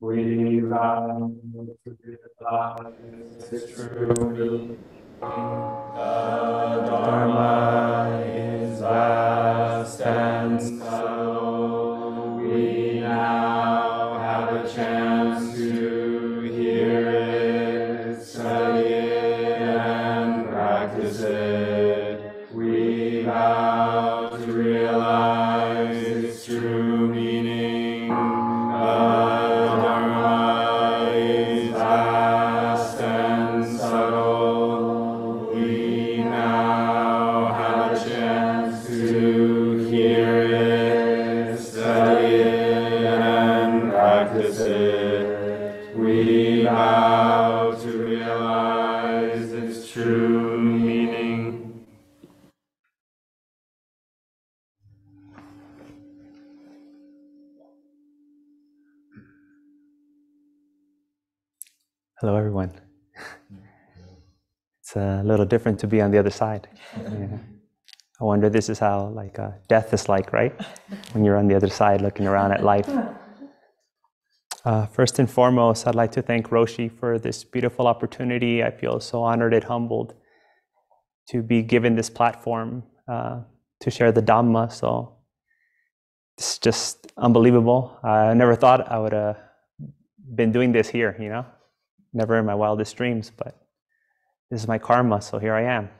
We run to the true the Dharma is vast and subtle. We now have a chance Hello, everyone. It's a little different to be on the other side. Yeah. I wonder this is how like uh, death is like, right? When you're on the other side looking around at life. Uh, first and foremost, I'd like to thank Roshi for this beautiful opportunity. I feel so honored and humbled to be given this platform uh, to share the Dhamma. So it's just unbelievable. I never thought I would have been doing this here, you know? Never in my wildest dreams, but this is my karma, so here I am.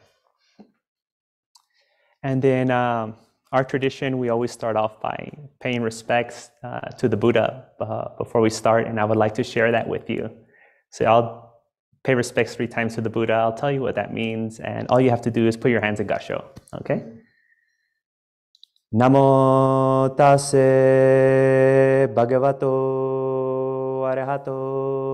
And then um, our tradition, we always start off by paying respects uh, to the Buddha uh, before we start, and I would like to share that with you. So I'll pay respects three times to the Buddha. I'll tell you what that means, and all you have to do is put your hands in gassho. Okay? Namo tassa bhagavato arahato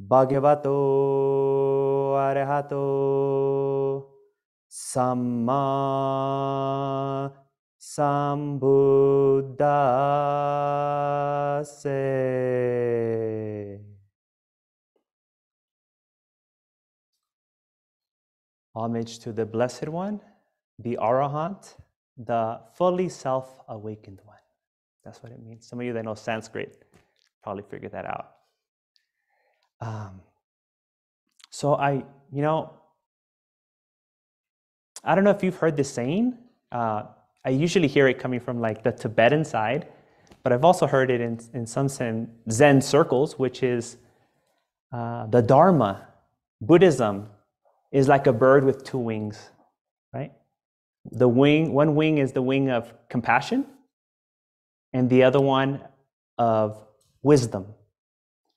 bhagavato arahato samma sambuddhassa. Homage to the Blessed One, the Arahant, the fully self awakened one. That's what it means. Some of you that know Sanskrit probably figured that out. Um, so I, you know, I don't know if you've heard this saying. Uh, I usually hear it coming from like the Tibetan side, but I've also heard it in, in some Zen, Zen circles, which is uh, the Dharma, Buddhism, is like a bird with two wings, right? The wing, one wing is the wing of compassion, and the other one of wisdom,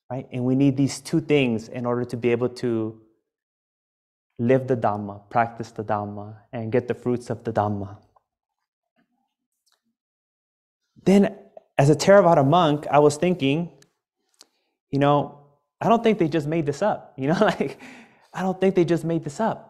right? And we need these two things in order to be able to live the Dhamma, practice the Dhamma, and get the fruits of the Dhamma. Then, as a Theravada monk, I was thinking, you know, I don't think they just made this up. You know, like, I don't think they just made this up.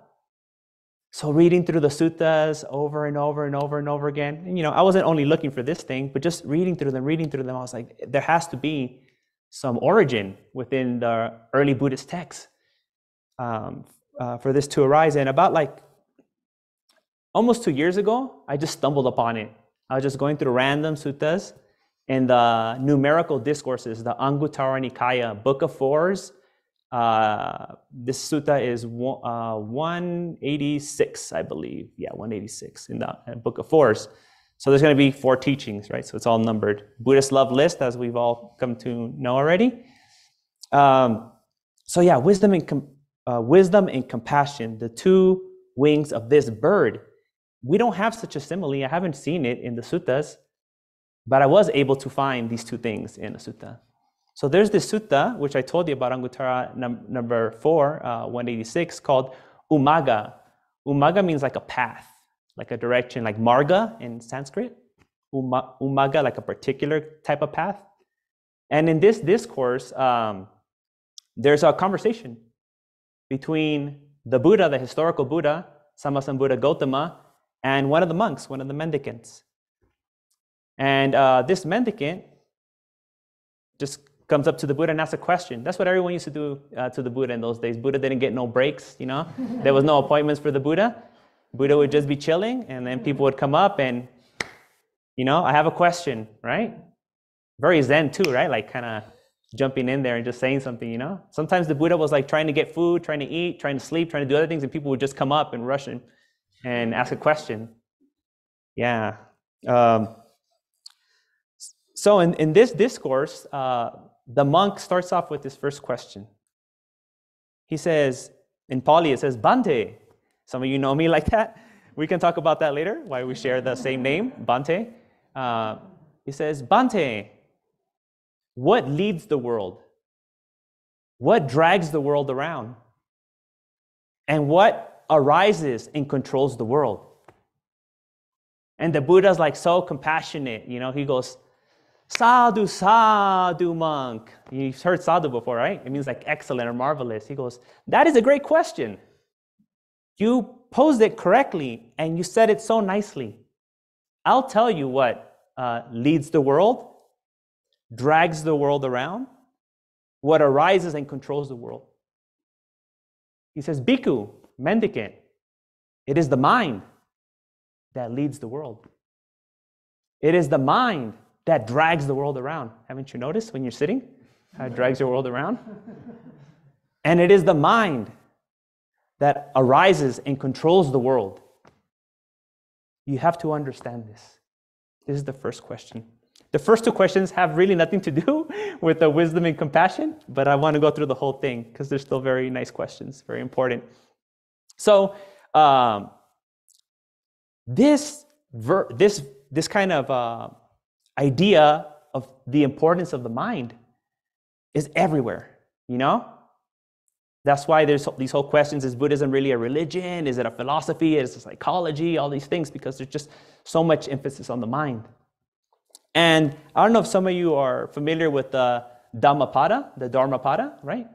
So reading through the suttas over and over and over and over again, and, you know, I wasn't only looking for this thing, but just reading through them, reading through them, I was like, there has to be some origin within the early Buddhist texts um, uh, for this to arise. And about like almost two years ago, I just stumbled upon it. I was just going through random suttas and the numerical discourses, the Anguttara Nikaya, Book of Fours. Uh, this sutta is one, uh, 186, I believe. Yeah, 186 in the uh, Book of Fours. So there's going to be four teachings, right? So it's all numbered. Buddhist love list, as we've all come to know already. Um, so yeah, wisdom and com- uh, wisdom and compassion, the two wings of this bird. We don't have such a simile. I haven't seen it in the suttas, but I was able to find these two things in a sutta. So there's this sutta, which I told you about, Anguttara num- number 4, uh, 186, called Ummagga. Ummagga means like a path, like a direction, like marga in Sanskrit. Uma, ummagga, like a particular type of path. And in this discourse, um, there's a conversation between the Buddha, the historical Buddha, Sammasambuddha Gautama, and one of the monks, one of the mendicants. And uh, this mendicant just comes up to the Buddha and asks a question. That's what everyone used to do uh, to the Buddha in those days. Buddha didn't get no breaks, you know. there was no appointments for the Buddha. Buddha would just be chilling, and then people would come up and, you know, I have a question, right? Very Zen too, right? Like kind of jumping in there and just saying something, you know. Sometimes the Buddha was like trying to get food, trying to eat, trying to sleep, trying to do other things, and people would just come up and rush in and ask a question. Yeah. Um, so in, in this discourse, uh, the monk starts off with this first question. He says, in Pali, it says, Bhante. Some of you know me like that. We can talk about that later, why we share the same name, Bhante. Uh, he says, Bhante, what leads the world? What drags the world around? And what arises and controls the world? And the Buddha's like so compassionate, you know, he goes, Sadhu, sadhu, monk. You've heard sadhu before, right? It means like excellent or marvelous. He goes, That is a great question. You posed it correctly and you said it so nicely. I'll tell you what uh, leads the world, drags the world around, what arises and controls the world. He says, Bhikkhu, mendicant, it is the mind that leads the world. It is the mind that drags the world around. Haven't you noticed when you're sitting? How it drags your world around? And it is the mind that arises and controls the world. You have to understand this. This is the first question. The first two questions have really nothing to do with the wisdom and compassion, but I want to go through the whole thing because they're still very nice questions, very important. So, um, this ver- this this kind of uh, idea of the importance of the mind is everywhere, you know? That's why there's these whole questions is Buddhism really a religion? Is it a philosophy? Is it psychology? All these things, because there's just so much emphasis on the mind. And I don't know if some of you are familiar with the Dhammapada, the Dharmapada, right?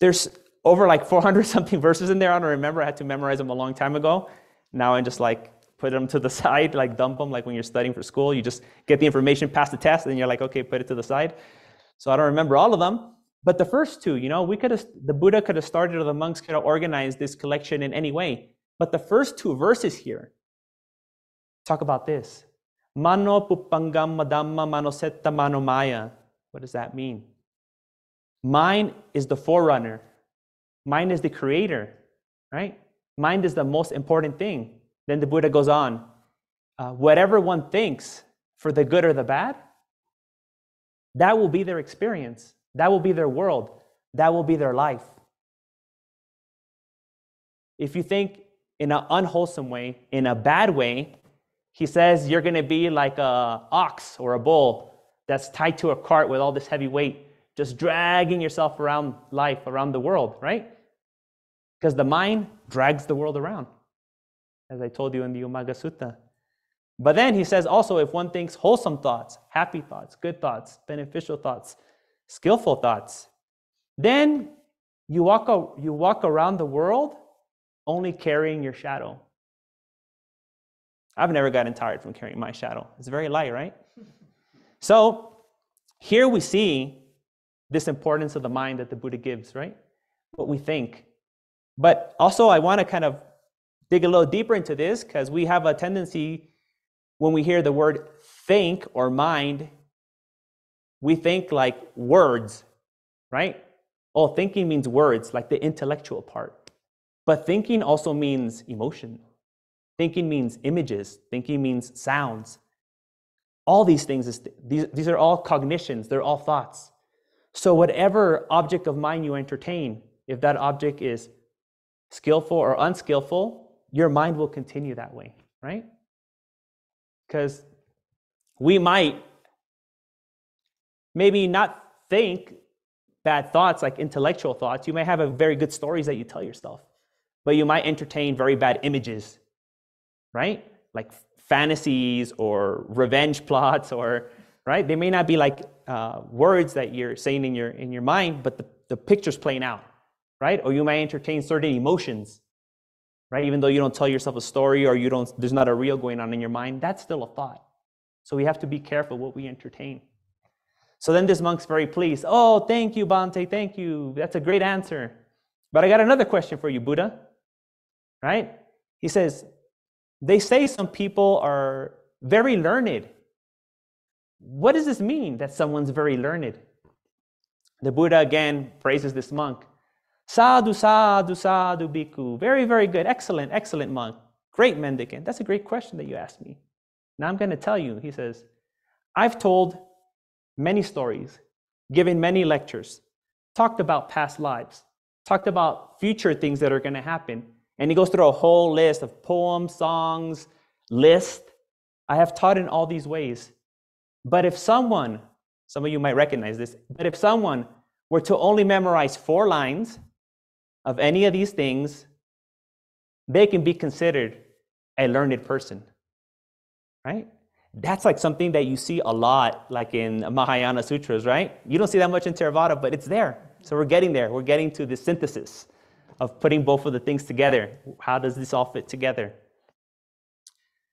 There's over like 400 something verses in there. I don't remember. I had to memorize them a long time ago. Now I'm just like put them to the side, like dump them, like when you're studying for school. You just get the information, pass the test, and you're like, okay, put it to the side. So I don't remember all of them. But the first two, you know, we could have, the Buddha could have started or the monks could have organized this collection in any way. But the first two verses here talk about this. Mano pubbangama dhamma manosettha mano maya. What does that mean? Mind is the forerunner. Mind is the creator, right? Mind is the most important thing. Then the Buddha goes on uh, whatever one thinks, for the good or the bad, that will be their experience. That will be their world. That will be their life. If you think in an unwholesome way, in a bad way, he says you're going to be like a ox or a bull that's tied to a cart with all this heavy weight, just dragging yourself around life, around the world, right? Because the mind drags the world around as I told you in the Ummagga Sutta. But then he says also if one thinks wholesome thoughts, happy thoughts, good thoughts, beneficial thoughts, skillful thoughts, then you walk, you walk around the world only carrying your shadow. I've never gotten tired from carrying my shadow. It's very light, right? So here we see this importance of the mind that the Buddha gives, right? What we think. But also, I want to kind of dig a little deeper into this because we have a tendency when we hear the word think or mind, we think like words, right? Oh, thinking means words, like the intellectual part. But thinking also means emotion. Thinking means images. Thinking means sounds. All these things, is, these, these are all cognitions, they're all thoughts. So, whatever object of mind you entertain, if that object is skillful or unskillful, your mind will continue that way, right? Because we might maybe not think bad thoughts like intellectual thoughts. You may have a very good stories that you tell yourself, but you might entertain very bad images, right? Like fantasies or revenge plots or right? They may not be like uh, words that you're saying in your in your mind but the, the picture's playing out right? Or you may entertain certain emotions right? Even though you don't tell yourself a story or you don't there's not a real going on in your mind that's still a thought. So we have to be careful what we entertain so then this monk's very pleased oh thank you bhante thank you that's a great answer but i got another question for you buddha right he says they say some people are very learned. What does this mean that someone's very learned? The Buddha again praises this monk. Sadhu, sadhu, sadhu, bhikkhu. Very, very good. Excellent, excellent monk. Great mendicant. That's a great question that you asked me. Now I'm going to tell you. He says, I've told many stories, given many lectures, talked about past lives, talked about future things that are going to happen, and he goes through a whole list of poems, songs, list. I have taught in all these ways. But if someone, some of you might recognize this, but if someone were to only memorize four lines of any of these things, they can be considered a learned person. Right? That's like something that you see a lot, like in Mahayana Sutras, right? You don't see that much in Theravada, but it's there. So we're getting there. We're getting to the synthesis of putting both of the things together. How does this all fit together?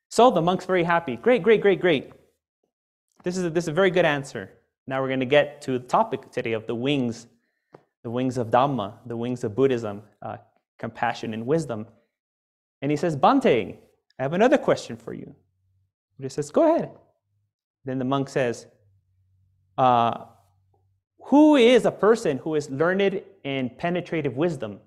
So the monk's very happy. Great, great, great, great. This is a, this is a very good answer. Now we're going to get to the topic today of the wings, the wings of Dhamma, the wings of Buddhism, uh, compassion and wisdom. And he says, Bhante, I have another question for you. He says, Go ahead. Then the monk says, uh, Who is a person who is learned in penetrative wisdom?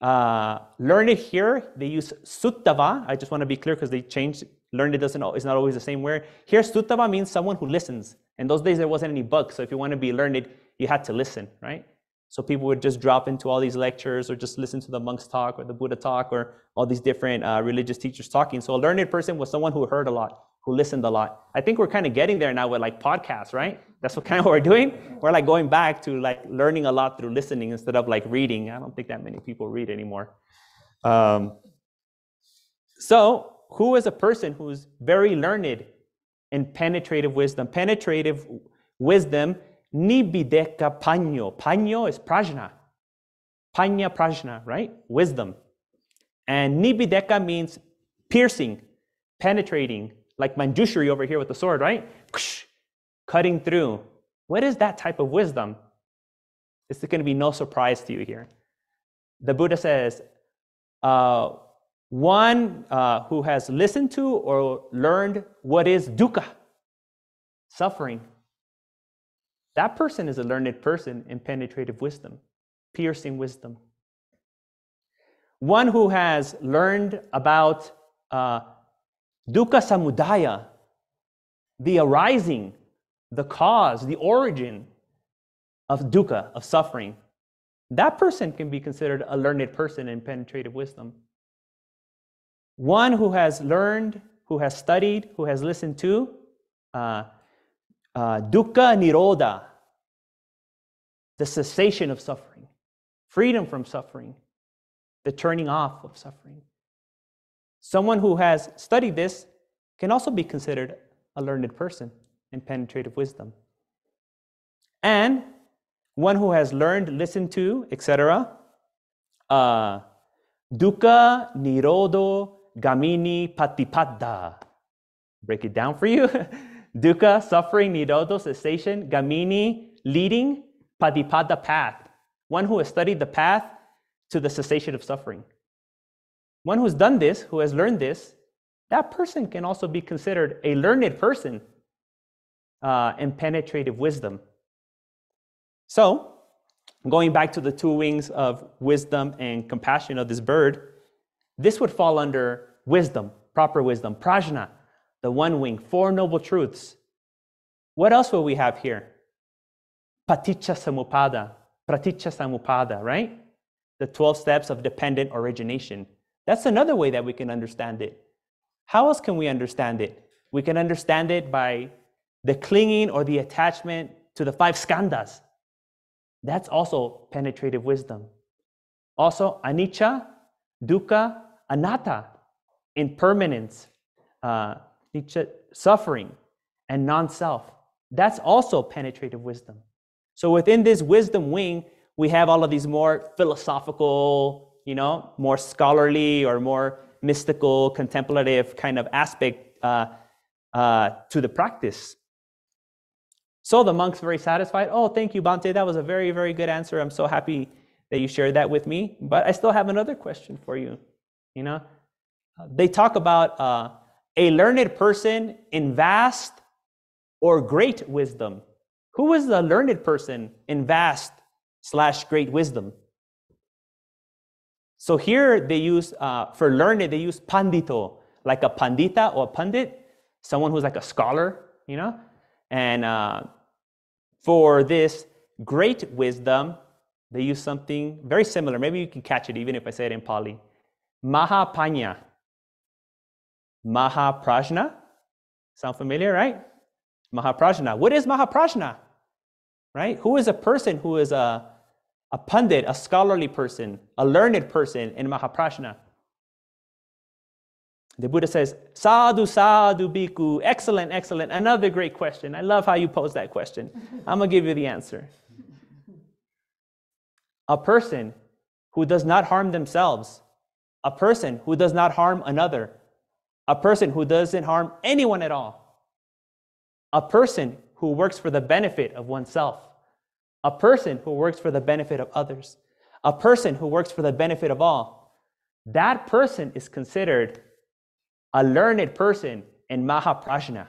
Uh, learn it here, they use suttava. I just want to be clear because they changed. Learned doesn't, it's not always the same word. Here, suttava means someone who listens. In those days, there wasn't any books. So if you want to be learned, you had to listen, right? So people would just drop into all these lectures or just listen to the monks talk or the Buddha talk or all these different uh, religious teachers talking. So a learned person was someone who heard a lot, who listened a lot. I think we're kind of getting there now with like podcasts, right? That's what kind of what we're doing. We're like going back to like learning a lot through listening instead of like reading. I don't think that many people read anymore. Um, so who is a person who's very learned in penetrative wisdom? Penetrative wisdom Nibbedhika panyo. Panyo is prajna. Panya prajna, right? Wisdom. And nibbedhika means piercing, penetrating, like Manjushri over here with the sword, right? Cutting through. What is that type of wisdom? Is going to be no surprise to you here. The Buddha says, uh, one uh, who has listened to or learned what is dukkha, suffering, that person is a learned person in penetrative wisdom, piercing wisdom. One who has learned about uh, dukkha samudaya, the arising, the cause, the origin of dukkha, of suffering, that person can be considered a learned person in penetrative wisdom. One who has learned, who has studied, who has listened to uh, uh, dukkha nirodha, the cessation of suffering, freedom from suffering, the turning off of suffering. Someone who has studied this can also be considered a learned person in penetrative wisdom. And one who has learned, listened to, etc., uh, dukkha nirodho gamini patipada. Break it down for you. Dukkha, suffering, nirodho, cessation, gamini, leading, patipada, path. One who has studied the path to the cessation of suffering. One who's done this, who has learned this, that person can also be considered a learned person uh, in penetrative wisdom. So, going back to the two wings of wisdom and compassion of this bird, this would fall under wisdom, proper wisdom, prajna, the one wing, Four Noble Truths. What else will we have here? Paticca Samuppada, Praticca Samuppada, right? The 12 steps of dependent origination. That's another way that we can understand it. How else can we understand it? We can understand it by the clinging or the attachment to the five skandhas. That's also penetrative wisdom. Also, anicca, dukkha, anatta, impermanence, uh, suffering, and non self. That's also penetrative wisdom. So within this wisdom wing, we have all of these more philosophical, you know, more scholarly or more mystical, contemplative kind of aspect uh, uh, to the practice. So the monk's very satisfied. Oh, thank you, Bhante. That was a very, very good answer. I'm so happy that you shared that with me. But I still have another question for you. You know, they talk about uh, a learned person in vast or great wisdom. Who is the learned person in vast slash great wisdom? So here they use, uh, for learned, they use pandito, like a pandita or a pandit, someone who's like a scholar, you know? And uh, for this great wisdom, they use something very similar. Maybe you can catch it even if I say it in Pali. Mahapanya. Mahaprajna. Sound familiar, right? Mahaprajna. What is Mahaprajna? Right? Who is a person who is a, a pundit, a scholarly person, a learned person in Mahaprajna? The Buddha says, Sadhu, sadhu, bhikkhu. Excellent, excellent. Another great question. I love how you pose that question. I'm going to give you the answer. A person who does not harm themselves, a person who does not harm another, a person who doesn't harm anyone at all, a person who works for the benefit of oneself, a person who works for the benefit of others, a person who works for the benefit of all. That person is considered a learned person in Mahaprajna.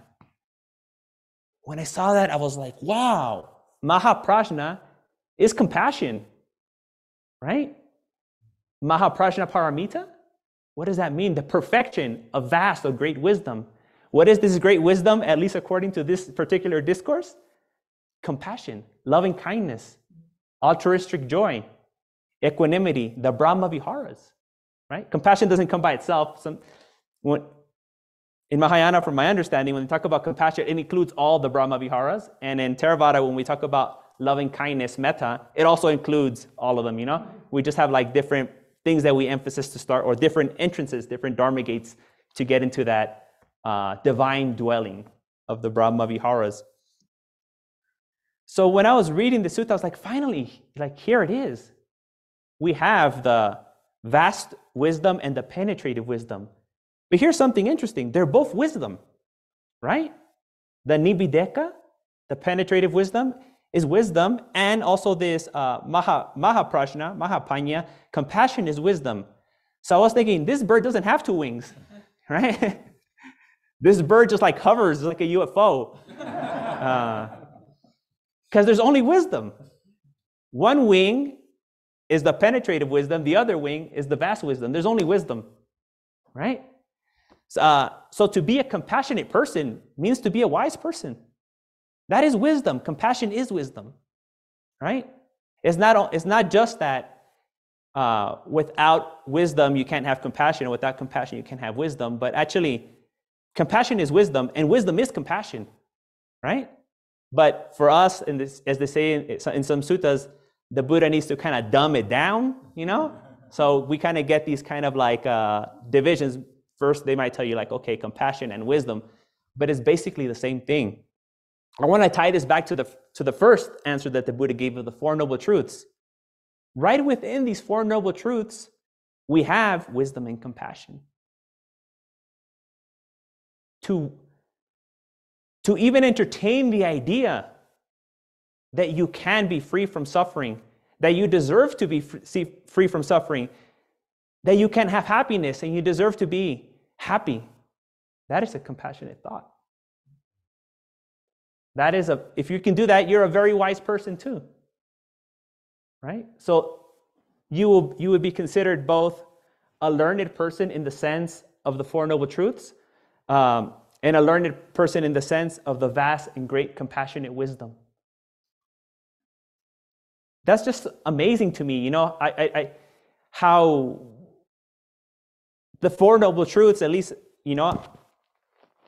When I saw that, I was like, wow, Mahaprajna is compassion, right? Mahaprajna paramita? What does that mean? The perfection of vast or great wisdom. What is this great wisdom, at least according to this particular discourse? Compassion, loving kindness, altruistic joy, equanimity, the Brahma Viharas, right? Compassion doesn't come by itself. Some, when, in Mahayana, from my understanding, when we talk about compassion, it includes all the Brahma Viharas. And in Theravada, when we talk about loving kindness, metta, it also includes all of them, you know? We just have like different things that we emphasize to start, or different entrances, different Dharma gates to get into that uh, divine dwelling of the Brahma Viharas. So when I was reading the sutta, I was like, finally, like here it is. We have the vast wisdom and the penetrative wisdom. But here's something interesting they're both wisdom, right? The nibbedhika, the penetrative wisdom, is wisdom, and also this uh, maha, mahaprajna, mahapanya, compassion is wisdom. So I was thinking, this bird doesn't have two wings, right? this bird just like hovers like a UFO. Because uh, there's only wisdom. One wing is the penetrative wisdom, the other wing is the vast wisdom. There's only wisdom, right? Uh, so to be a compassionate person means to be a wise person. That is wisdom. Compassion is wisdom, right? It's not, it's not just that uh, without wisdom you can't have compassion, or without compassion you can't have wisdom, but actually, compassion is wisdom, and wisdom is compassion, right? But for us, this, as they say in, in some suttas, the Buddha needs to kind of dumb it down, you know? So we kind of get these kind of like uh, divisions First, they might tell you, like, okay, compassion and wisdom, but it's basically the same thing. I want to tie this back to the, to the first answer that the Buddha gave of the Four Noble Truths. Right within these Four Noble Truths, we have wisdom and compassion. To, to even entertain the idea that you can be free from suffering, that you deserve to be free from suffering, that you can have happiness and you deserve to be happy. That is a compassionate thought. That is a, if you can do that, you're a very wise person too. Right? So you will you would be considered both a learned person in the sense of the Four Noble Truths, um, and a learned person in the sense of the vast and great compassionate wisdom. That's just amazing to me, you know, I, I, I how the Four Noble Truths, at least, you know,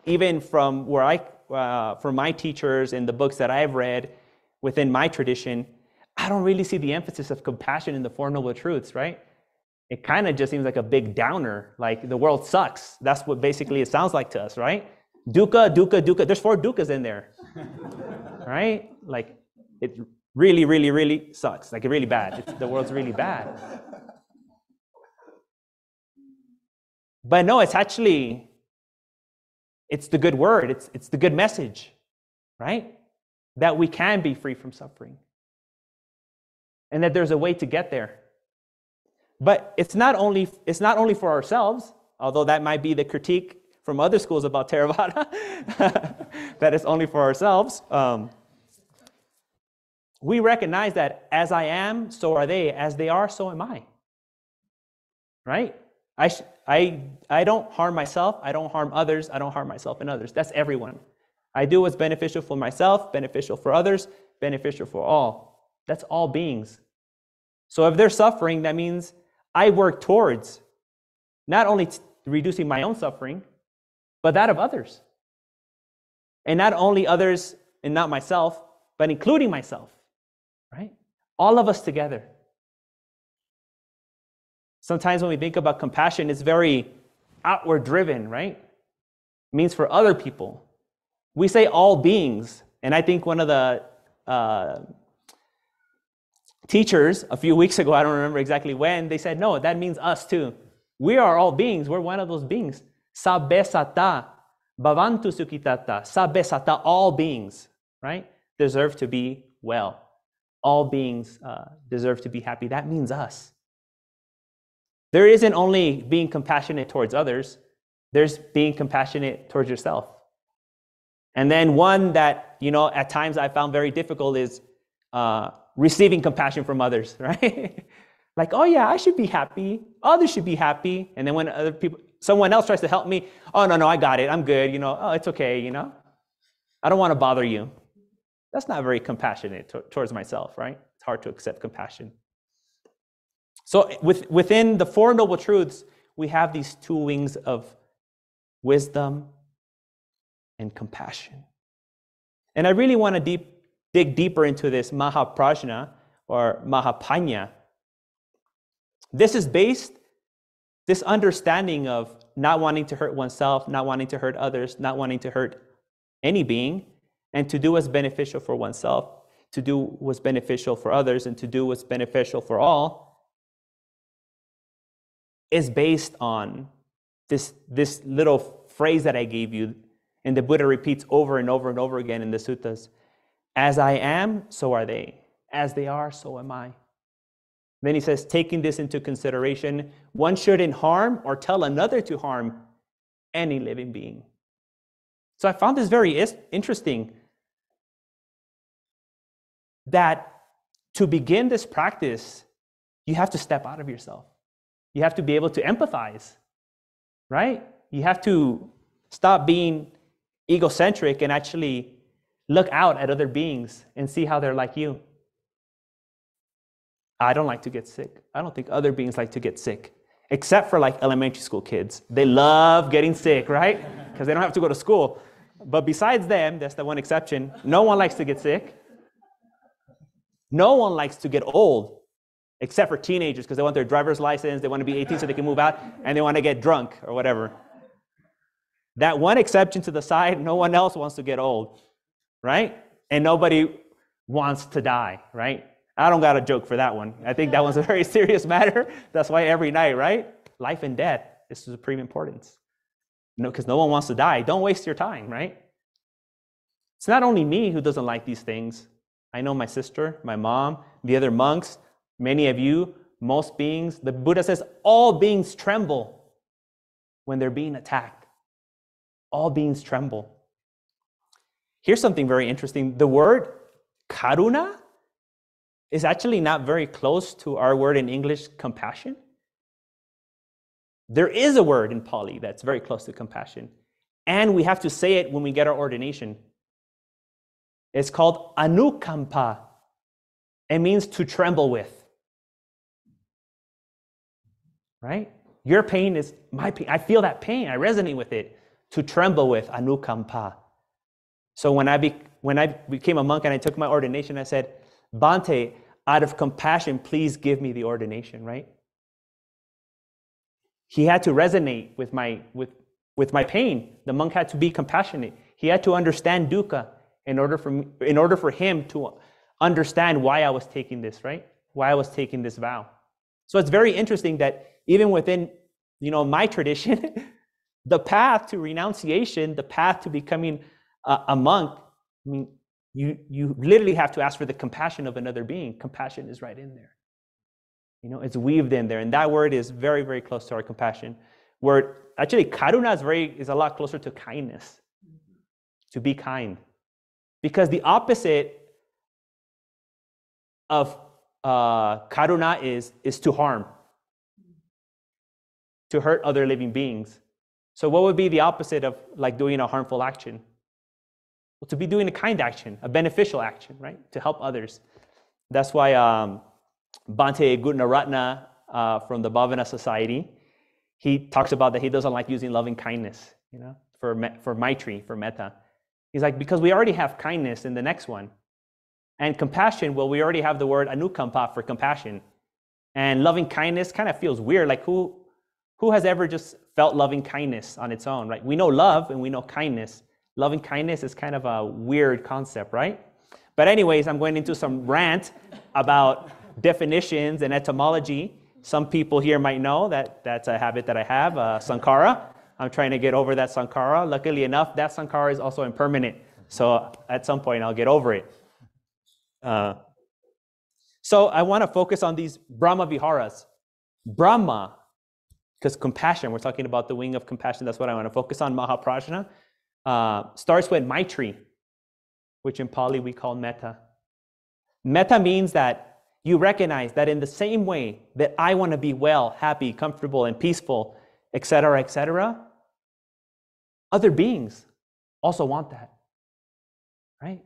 even from where I uh, from my teachers and the books that I've read within my tradition, I don't really see the emphasis of compassion in the Four Noble Truths, right? It kind of just seems like a big downer, like the world sucks. That's what basically it sounds like to us, right? Dukkha, dukkha, dukkha. There's four dukkhas in there, right? Like it really, really, really sucks. Like really bad. It's, the world's really bad. But no, it's actually it's the good word. It's it's the good message, right? That we can be free from suffering. And that there's a way to get there. But it's not only it's not only for ourselves, although that might be the critique from other schools about Theravada, that it's only for ourselves. Um, we recognize that as I am, so are they. As they are, so am I. Right? I, I, I don't harm myself. I don't harm others. I don't harm myself and others. That's everyone. I do what's beneficial for myself, beneficial for others, beneficial for all. That's all beings. So if they're suffering, that means I work towards not only t- reducing my own suffering, but that of others. And not only others and not myself, but including myself, right? All of us together. Sometimes when we think about compassion, it's very outward driven, right? It means for other people. We say all beings, and I think one of the uh, teachers a few weeks ago, I don't remember exactly when, they said, no, that means us too. We are all beings. We're one of those beings. Sabesata, bhavantu sukhitatta, sabesata, all beings, right? Deserve to be well. All beings uh, deserve to be happy. That means us. There isn't only being compassionate towards others, there's being compassionate towards yourself. And then one that, you know, at times I found very difficult is uh, receiving compassion from others, right? like, oh yeah, I should be happy. Others should be happy. And then when other people, someone else tries to help me, oh no, no, I got it. I'm good. You know, oh, it's okay. You know, I don't want to bother you. That's not very compassionate t- towards myself, right? It's hard to accept compassion. So with, within the Four Noble Truths, we have these two wings of wisdom and compassion. And I really want to deep, dig deeper into this Mahaprajna or Mahapanya. This is based, this understanding of not wanting to hurt oneself, not wanting to hurt others, not wanting to hurt any being, and to do what's beneficial for oneself, to do what's beneficial for others, and to do what's beneficial for all is based on this, this little phrase that I gave you, and the Buddha repeats over and over and over again in the suttas As I am, so are they. As they are, so am I. Then he says, taking this into consideration, one shouldn't harm or tell another to harm any living being. So I found this very interesting that to begin this practice, you have to step out of yourself. You have to be able to empathize, right? You have to stop being egocentric and actually look out at other beings and see how they're like you. I don't like to get sick. I don't think other beings like to get sick, except for like elementary school kids. They love getting sick, right? Because they don't have to go to school. But besides them, that's the one exception, no one likes to get sick. No one likes to get old except for teenagers because they want their driver's license, they want to be 18 so they can move out, and they want to get drunk or whatever. That one exception to the side, no one else wants to get old, right? And nobody wants to die, right? I don't got a joke for that one. I think that one's a very serious matter. That's why every night, right? Life and death is of supreme importance. No, because no one wants to die. Don't waste your time, right? It's not only me who doesn't like these things. I know my sister, my mom, the other monks, Many of you, most beings, the Buddha says all beings tremble when they're being attacked. All beings tremble. Here's something very interesting. The word karuna is actually not very close to our word in English, compassion. There is a word in Pali that's very close to compassion. And we have to say it when we get our ordination. It's called anukampa. It means to tremble with right? Your pain is my pain. I feel that pain. I resonate with it. To tremble with anukampa. So when I, be, when I became a monk and I took my ordination, I said, Bhante, out of compassion, please give me the ordination, right? He had to resonate with my, with, with my pain. The monk had to be compassionate. He had to understand dukkha in order for, me, in order for him to understand why I was taking this, right? Why I was taking this vow. So it's very interesting that even within, you know, my tradition, the path to renunciation, the path to becoming a, a monk, I mean, you, you literally have to ask for the compassion of another being. Compassion is right in there. You know, it's weaved in there. And that word is very, very close to our compassion. Word, actually, karuna is, very, is a lot closer to kindness, to be kind. Because the opposite of uh, karuna is, is to harm, to hurt other living beings. So, what would be the opposite of like doing a harmful action? Well, to be doing a kind action, a beneficial action, right? To help others. That's why um, Bhante Gunaratana uh, from the Bhavana Society, he talks about that he doesn't like using loving kindness, you know, for, for Maitri, for metta. He's like, because we already have kindness in the next one. And compassion, well, we already have the word anukampa for compassion. And loving kindness kind of feels weird. Like, who, who has ever just felt loving kindness on its own, right? We know love and we know kindness. Loving kindness is kind of a weird concept, right? But, anyways, I'm going into some rant about definitions and etymology. Some people here might know that that's a habit that I have, uh, sankhara. I'm trying to get over that sankhara. Luckily enough, that sankhara is also impermanent. So at some point, I'll get over it. Uh, so I want to focus on these Brahma Viharas. Brahma, because compassion, we're talking about the wing of compassion. That's what I want to focus on. Mahaprajna uh, starts with Maitri, which in Pali we call metta. Metta means that you recognize that in the same way that I want to be well, happy, comfortable, and peaceful, etc., etc., other beings also want that. Right?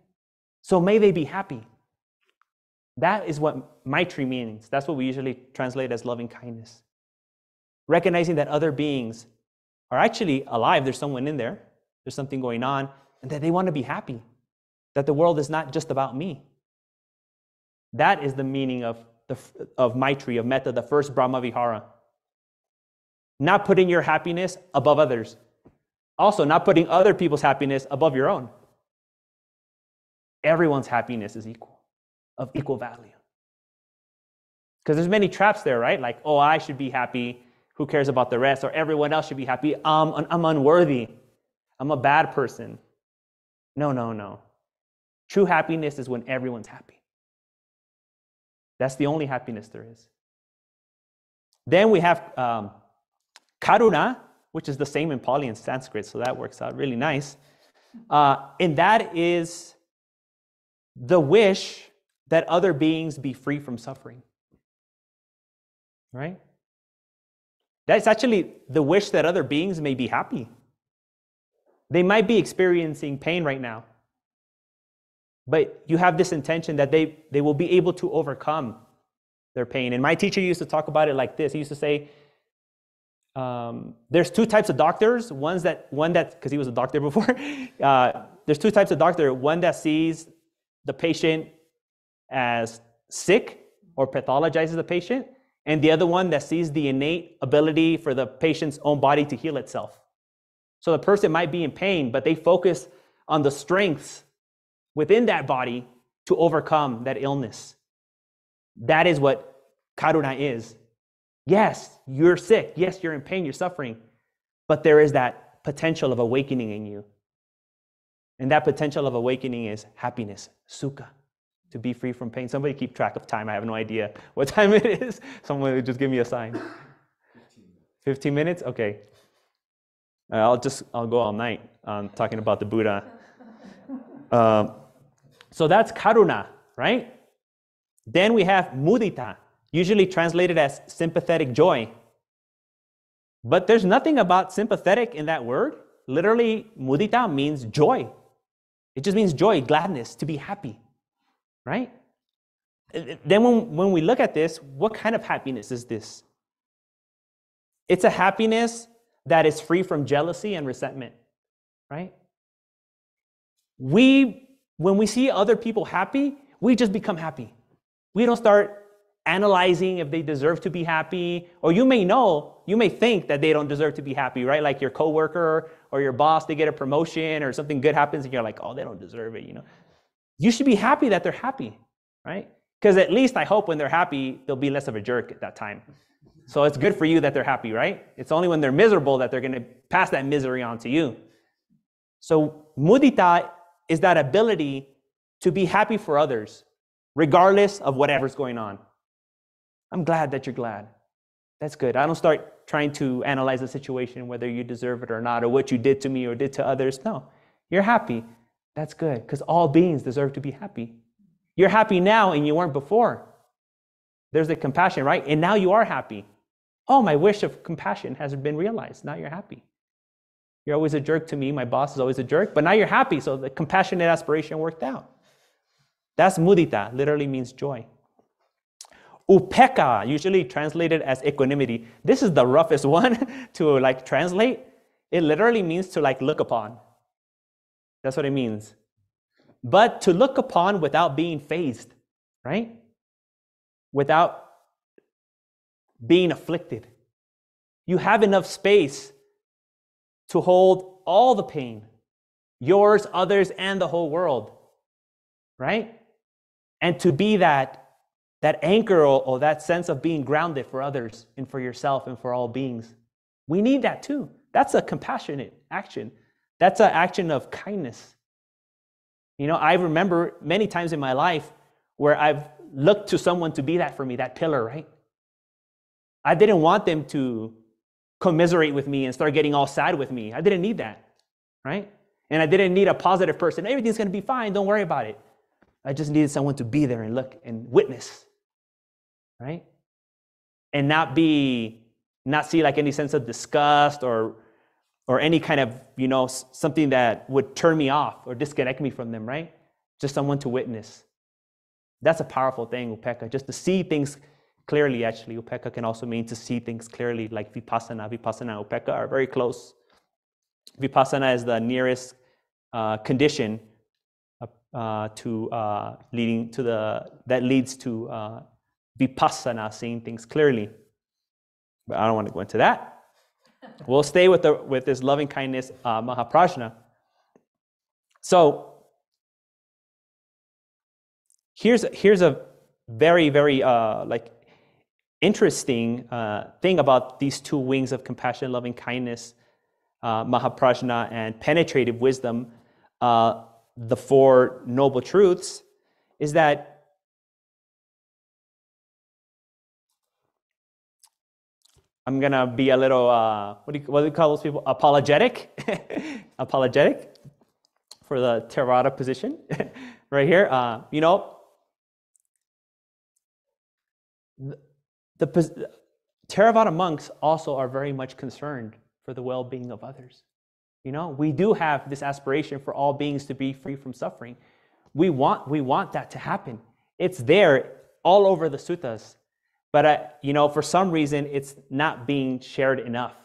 So may they be happy. That is what Maitri means. That's what we usually translate as loving kindness. Recognizing that other beings are actually alive, there's someone in there, there's something going on, and that they want to be happy, that the world is not just about me. That is the meaning of, the, of Maitri, of Metta, the first Brahma Vihara. Not putting your happiness above others. Also, not putting other people's happiness above your own. Everyone's happiness is equal, of equal value. Because there's many traps there, right? Like, oh, I should be happy. Who cares about the rest? Or everyone else should be happy. Um, I'm unworthy. I'm a bad person. No, no, no. True happiness is when everyone's happy. That's the only happiness there is. Then we have um, karuna, which is the same in Pali and Sanskrit, so that works out really nice. Uh, and that is the wish that other beings be free from suffering. Right? That's actually the wish that other beings may be happy. They might be experiencing pain right now. But you have this intention that they, they will be able to overcome their pain. And my teacher used to talk about it like this. He used to say, um, there's two types of doctors. One's that one that because he was a doctor before. Uh, there's two types of doctor. One that sees the patient as sick or pathologizes the patient, and the other one that sees the innate ability for the patient's own body to heal itself. So the person might be in pain, but they focus on the strengths within that body to overcome that illness. That is what karuna is. Yes, you're sick. Yes, you're in pain, you're suffering. But there is that potential of awakening in you. And that potential of awakening is happiness, sukha, to be free from pain. Somebody keep track of time. I have no idea what time it is. Someone just give me a sign. 15 minutes? Okay. Uh, I'll just, I'll go all night um, talking about the Buddha. Um, so that's karuna, right? Then we have mudita, usually translated as sympathetic joy. But there's nothing about sympathetic in that word. Literally, mudita means joy. It just means joy, gladness, to be happy, right? Then, when, when we look at this, what kind of happiness is this? It's a happiness that is free from jealousy and resentment, right? we, when we see other people happy, we just become happy. We don't start analyzing if they deserve to be happy, or you may know, you may think that they don't deserve to be happy, right? Like your coworker or your boss, they get a promotion or something good happens, and you're like, oh, they don't deserve it, you know. You should be happy that they're happy, right? Because at least I hope when they're happy, they'll be less of a jerk at that time. So it's good for you that they're happy, right? It's only when they're miserable that they're going to pass that misery on to you. So mudita is that ability to be happy for others, regardless of whatever's going on. I'm glad that you're glad. That's good. I don't start trying to analyze the situation, whether you deserve it or not, or what you did to me or did to others. No, you're happy. That's good, because all beings deserve to be happy. You're happy now and you weren't before. There's the compassion, right? And now you are happy. Oh, my wish of compassion has been realized. Now you're happy. You're always a jerk to me. My boss is always a jerk, but now you're happy. So the compassionate aspiration worked out. That's mudita, literally means joy. Upekkha, usually translated as equanimity. This is the roughest one to like translate. It literally means to like look upon. That's what it means. But to look upon without being fazed, right? Without being afflicted. You have enough space to hold all the pain, yours, others, and the whole world, right? And to be that that anchor or, or, that sense of being grounded for others and for yourself and for all beings. We need that too. That's a compassionate action. That's an action of kindness. You know, I remember many times in my life where I've looked to someone to be that for me, that pillar, right? I didn't want them to commiserate with me and start getting all sad with me. I didn't need that, right? And I didn't need a positive person. Everything's going to be fine. Don't worry about it. I just needed someone to be there and look and witness right? And not be, not see like any sense of disgust or, or any kind of, you know, something that would turn me off or disconnect me from them, right? Just someone to witness. That's a powerful thing, Upekkha, just to see things clearly, actually. Upekkha can also mean to see things clearly, like vipassana. Vipassana and upekkha are very close. Vipassana is the nearest uh, condition uh, to uh, leading to the that leads to uh, vipassana, seeing things clearly. But I don't want to go into that. We'll stay with, the, with this loving kindness uh, Mahaprajna. So here's, here's a very, very uh, like interesting uh, thing about these two wings of compassion, loving kindness, uh, Mahaprajna, and penetrative wisdom, uh, the four noble truths, is that I'm gonna be a little uh, what do you what do you call those people? Apologetic, apologetic for the Theravada position right here. Uh, you know, the, the Theravada monks also are very much concerned for the well-being of others. You know, we do have this aspiration for all beings to be free from suffering. We want we want that to happen. It's there all over the suttas. But, uh, you know, for some reason, it's not being shared enough,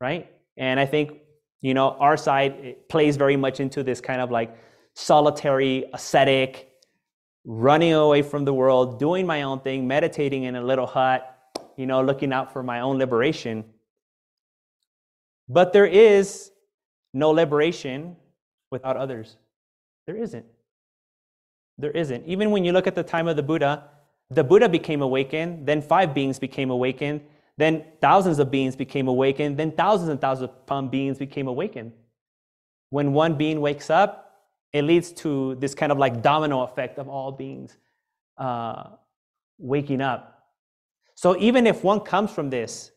right? And I think, you know, our side plays very much into this kind of like solitary, ascetic, running away from the world, doing my own thing, meditating in a little hut, you know, looking out for my own liberation. But there is no liberation without others. There isn't. There isn't. Even when you look at the time of the Buddha, the Buddha became awakened, then five beings became awakened, then thousands of beings became awakened, then thousands and thousands of beings became awakened. When one being wakes up, it leads to this kind of like domino effect of all beings uh, waking up. So even if one comes from this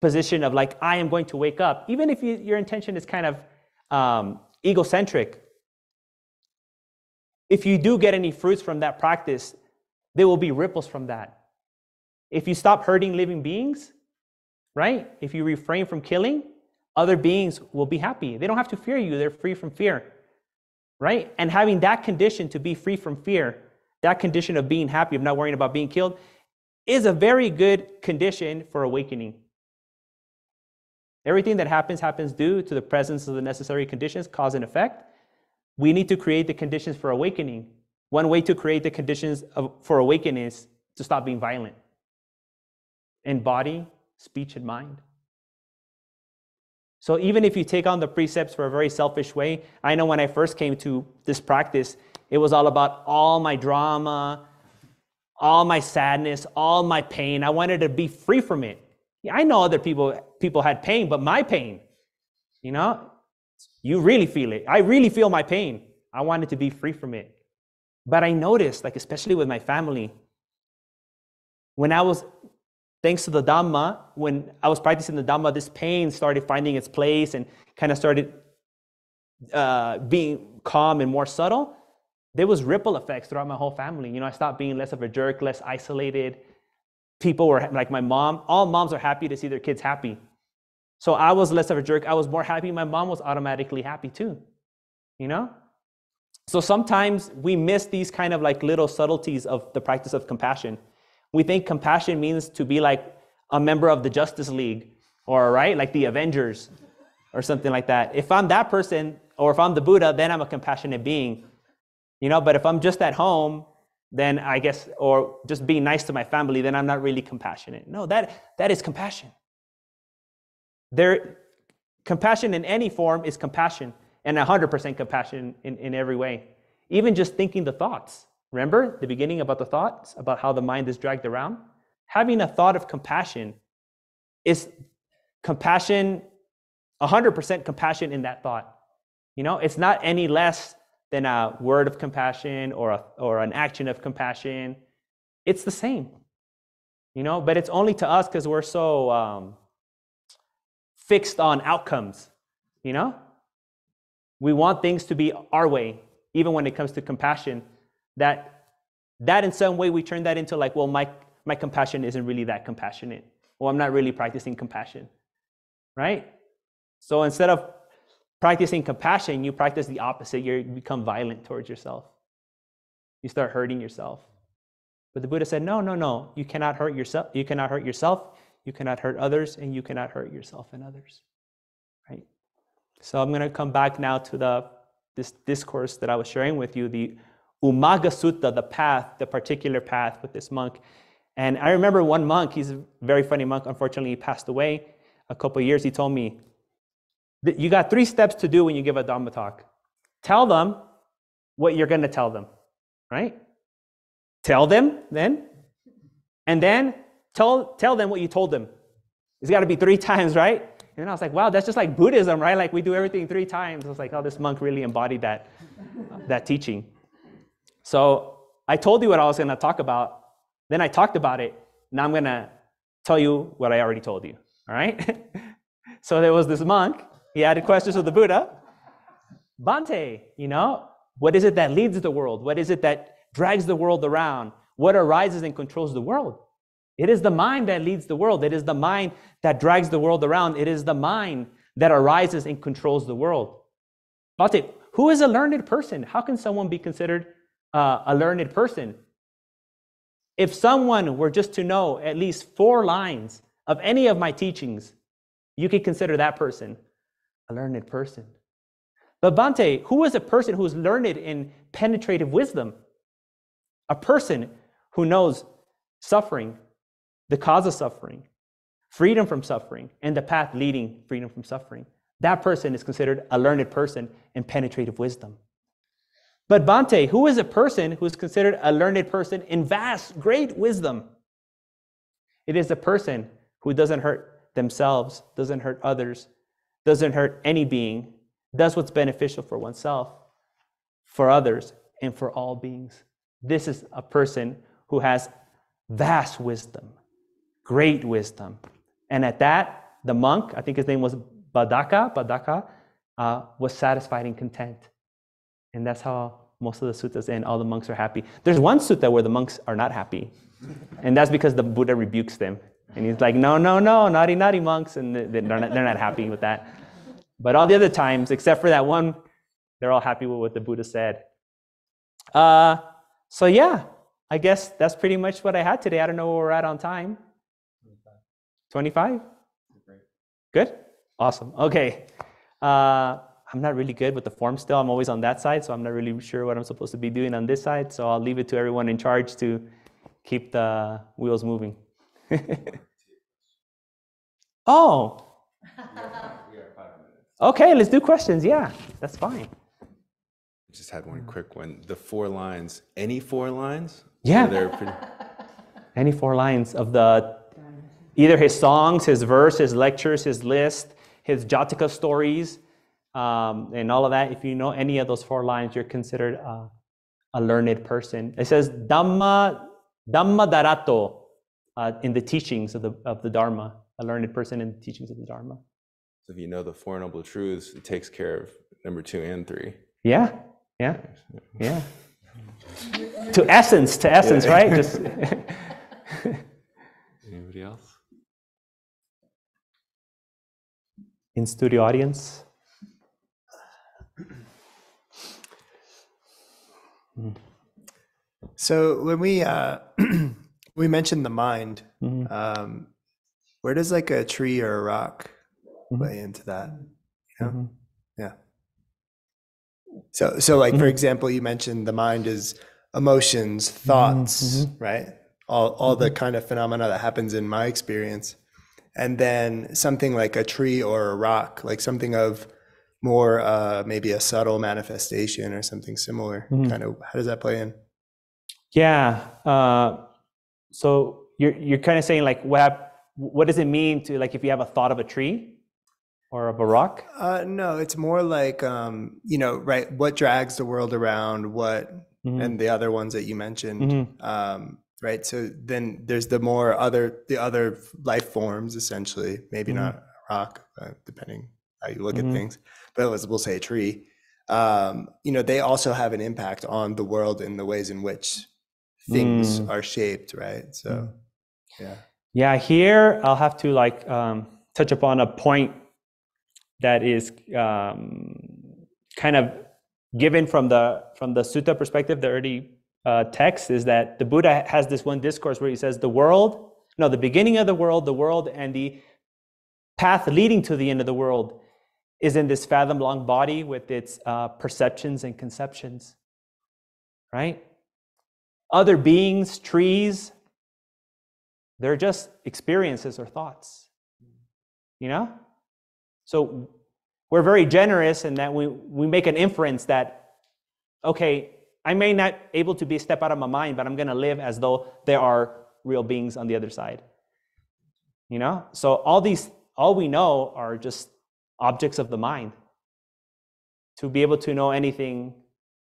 position of like, I am going to wake up, even if you, your intention is kind of um, egocentric, if you do get any fruits from that practice, there will be ripples from that. If you stop hurting living beings, right? If you refrain from killing, other beings will be happy. They don't have to fear you, they're free from fear, right? And having that condition to be free from fear, that condition of being happy, of not worrying about being killed, is a very good condition for awakening. Everything that happens happens due to the presence of the necessary conditions, cause and effect. we need to create the conditions for awakening. One way to create the conditions of, for awakening is to stop being violent in body, speech, and mind. So even if you take on the precepts for a very selfish way, I know when I first came to this practice, it was all about all my drama, all my sadness, all my pain. I wanted to be free from it. I know other people people had pain, but my pain, you know, you really feel it. I really feel my pain. I wanted to be free from it. But I noticed, like especially with my family, when I was thanks to the Dhamma, when I was practicing the Dhamma, this pain started finding its place and kind of started uh, being calm and more subtle. There was ripple effects throughout my whole family. You know, I stopped being less of a jerk, less isolated. People were like my mom. All moms are happy to see their kids happy. So I was less of a jerk. I was more happy. My mom was automatically happy too. You know? So sometimes we miss these kind of like little subtleties of the practice of compassion. We think compassion means to be like a member of the Justice League or, right, like the Avengers or something like that. If I'm that person or if I'm the Buddha, then I'm a compassionate being. You know, but if I'm just at home, then I guess, or just being nice to my family, then I'm not really compassionate. No, that, that is compassion. There, compassion in any form is compassion, and 100% compassion in, in every way. Even just thinking the thoughts. Remember the beginning about the thoughts, about how the mind is dragged around? Having a thought of compassion is compassion, 100% compassion in that thought. You know, it's not any less than a word of compassion or, a, or an action of compassion. It's the same. You know, but it's only to us because we're so um, fixed on outcomes. You know, we want things to be our way, even when it comes to compassion that that in some way we turn that into like well my my compassion isn't really that compassionate or i'm not really practicing compassion right? So instead of practicing compassion you practice the opposite. You become violent towards yourself. You start hurting yourself. But the buddha said no no no. You cannot hurt yourself you cannot hurt yourself. You cannot hurt others and you cannot hurt yourself and others. Right so i'm going to come back now to the this discourse that i was sharing with you the Ummagga Sutta, the path, the particular path with this monk. And I remember one monk, he's a very funny monk, unfortunately, he passed away a couple years. He told me, You got three steps to do when you give a Dhamma talk. Tell them what you're going to tell them, right? Tell them then, and then tell, tell them what you told them. It's got to be three times, right? And I was like, wow, that's just like Buddhism, right? Like we do everything three times. I was like, oh, this monk really embodied that, that teaching. So I told you what I was going to talk about. Then I talked about it. Now I'm going to tell you what I already told you. All right? so there was this monk. He had questions of the Buddha. Bhante, you know, what is it that leads the world? What is it that drags the world around? What arises and controls the world? It is the mind that leads the world. It is the mind that drags the world around. It is the mind that arises and controls the world. Bhante, who is a learned person? How can someone be considered uh, a learned person. If someone were just to know at least four lines of any of my teachings, you could consider that person a learned person. But Bhante, who is a person who is learned in penetrative wisdom? A person who knows suffering, the cause of suffering, freedom from suffering, and the path leading freedom from suffering. That person is considered a learned person in penetrative wisdom. But Bhante, who is a person who is considered a learned person in vast, great wisdom? It is a person who doesn't hurt themselves, doesn't hurt others, doesn't hurt any being, does what's beneficial for oneself, for others, and for all beings. This is a person who has vast wisdom, great wisdom. And at that, the monk, I think his name was Badaka, Badaka, uh, was satisfied and content. And that's how most of the suttas end. All the monks are happy. There's one sutta where the monks are not happy. And that's because the Buddha rebukes them. And he's like, no, no, no, naughty, naughty monks. And they're not, they're not happy with that. But all the other times, except for that one, they're all happy with what the Buddha said. Uh, so, yeah, I guess that's pretty much what I had today. I don't know where we're at on time. 25? Good? Awesome. Okay. Uh, I'm not really good with the form still. I'm always on that side, so I'm not really sure what I'm supposed to be doing on this side. So I'll leave it to everyone in charge to keep the wheels moving. oh. Okay, let's do questions. Yeah, that's fine. Just had one quick one. The four lines. Any four lines? Yeah. Pretty- Any four lines of the either his songs, his verse, his lectures, his list, his Jataka stories, um, and all of that. If you know any of those four lines, you're considered a, a learned person. It says Dhamma Dhamma Darato uh, in the teachings of the of the Dharma, a learned person in the teachings of the Dharma. So if you know the Four Noble Truths, it takes care of number two and three. Yeah, yeah, yeah. to essence, to essence, Yeah. right? Just Anybody else? In studio audience. So when we uh, we mentioned the mind, Mhm. um, where does like a tree or a rock Mhm. play into that? You know? Mhm. Yeah. So so like for Mhm. example, you mentioned the mind is emotions, thoughts, right? All all the kind of phenomena that happens in my experience, and then something like a tree or a rock, like something of more uh, maybe a subtle manifestation or something similar. Mhm. Kind of how does that play in? Yeah. Uh, so you're you're kind of saying like what what does it mean to like if you have a thought of a tree or of a rock? Uh, no, it's more like um, you know, right? What drags the world around? What Mhm. and the other ones that you mentioned, Mhm. um, right? So then there's the more other the other life forms, essentially. Maybe Mhm. not rock, uh, depending how you look Mhm. at things. But let's we'll say a tree. Um, you know, they also have an impact on the world in the ways in which things Mm. are shaped, right? So, Mm. yeah. Yeah, here I'll have to like um, touch upon a point that is um, kind of given from the from the sutta perspective, the early uh, text is that the Buddha has this one discourse where he says the world, no, the beginning of the world, the world, and the path leading to the end of the world is in this fathom long body with its uh, perceptions and conceptions, right? Other beings, trees, they're just experiences or thoughts. You know? So we're very generous in that we, we make an inference that, okay, I may not able to be step out of my mind, but I'm gonna live as though there are real beings on the other side. You know? So all these all we know are just objects of the mind. To be able to know anything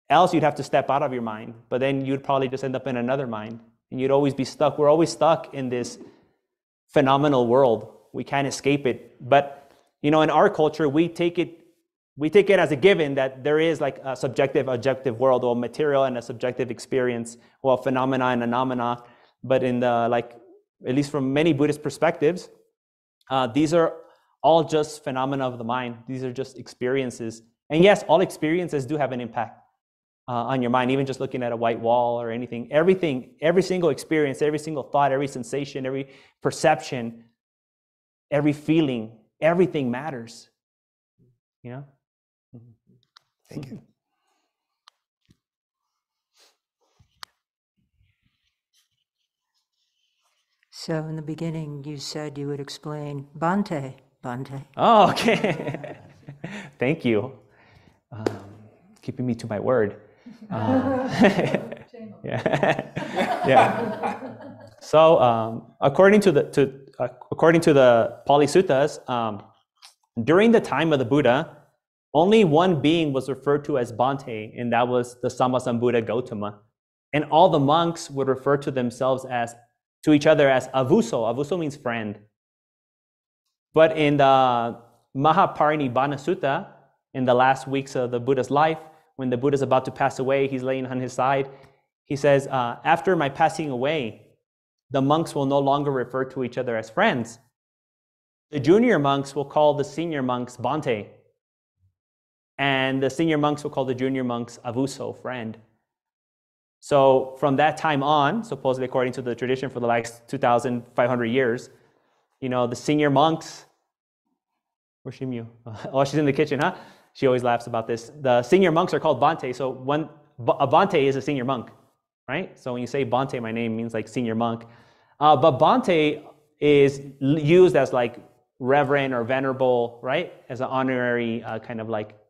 else, you'd have to step out of your mind, but then you'd probably just end up in another mind and you'd always be stuck. We're always stuck in this phenomenal world. We can't escape it. But you know, in our culture, we take it we take it as a given that there is like a subjective, objective world, or material and a subjective experience, or phenomena and anomena. But in the like, at least from many Buddhist perspectives, uh, these are all just phenomena of the mind. These are just experiences. And yes, all experiences do have an impact uh, on your mind, even just looking at a white wall or anything. Everything, every single experience, every single thought, every sensation, every perception, every feeling, everything matters. You know? Thank you. So in the beginning, you said you would explain Bhante. Bhante. Oh, okay. Thank you. Um, keeping me to my word. Um, yeah. yeah. So, um, according to the to uh, according to the Pali Suttas, um, during the time of the Buddha, only one being was referred to as Bhante, and that was the Sammasambuddha Gautama. And all the monks would refer to themselves as to each other as avuso. Avuso means friend. But in the Mahaparinibbana Sutta, in the last weeks of the Buddha's life, when the Buddha's about to pass away, he's laying on his side. He says, uh, After my passing away, the monks will no longer refer to each other as friends. The junior monks will call the senior monks Bhante, and the senior monks will call the junior monks Avuso, friend. So from that time on, supposedly according to the tradition for the last 2,500 years, you know, the senior monks, where's Shimyu? Oh, she's in the kitchen, huh? she always laughs about this. The senior monks are called Bhante. So one a Bhante is a senior monk, right? So when you say Bhante, my name means like senior monk. Uh, but Bhante is used as like reverend or venerable, right? As an honorary uh, kind of like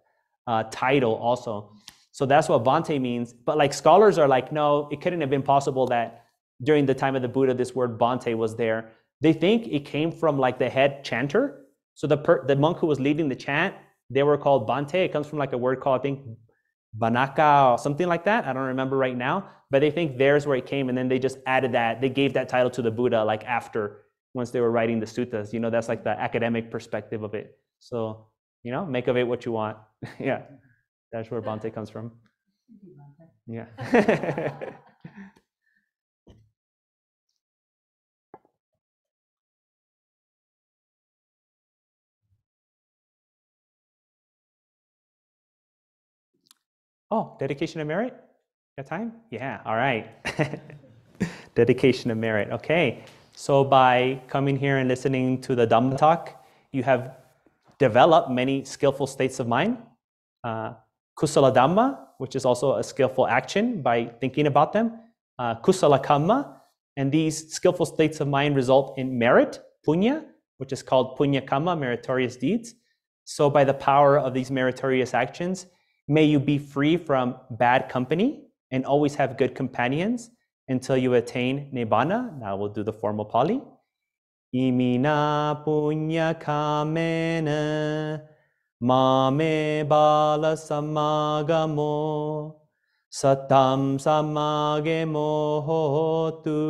uh, title also. So that's what Bhante means. But like scholars are like, no, it couldn't have been possible that during the time of the Buddha, this word Bhante was there. They think it came from like the head chanter. So the per- the monk who was leading the chant, they were called Bhante. It comes from like a word called I think Bhanaka or something like that. I don't remember right now, but they think there's where it came, and then they just added that. They gave that title to the Buddha like after once they were writing the suttas. You know, that's like the academic perspective of it. So you know, make of it what you want. yeah, that's where Bhante comes from. Yeah. Oh, dedication of merit? Got time? Yeah, all right. dedication of merit. Okay. So by coming here and listening to the Dhamma talk, you have developed many skillful states of mind. Uh, kusala Dhamma, which is also a skillful action by thinking about them. Uh, kusala Kamma, and these skillful states of mind result in merit, punya, which is called punya kamma, meritorious deeds. So by the power of these meritorious actions, May you be free from bad company and always have good companions until you attain Nibbana. Now we'll do the formal Pali. Imina punya kamena මාමේ බාල සමාගමෝ සතම් සමාගෙමෝ හෝතු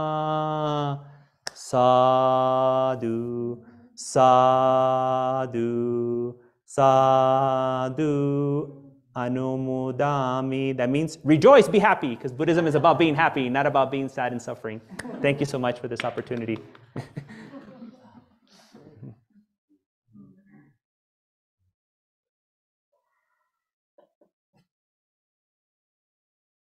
යාවනිබානපතියා සාදු සාදු සාදු anumudami. That means rejoice, be happy, because Buddhism is about being happy, not about being sad and suffering. Thank you so much for this opportunity.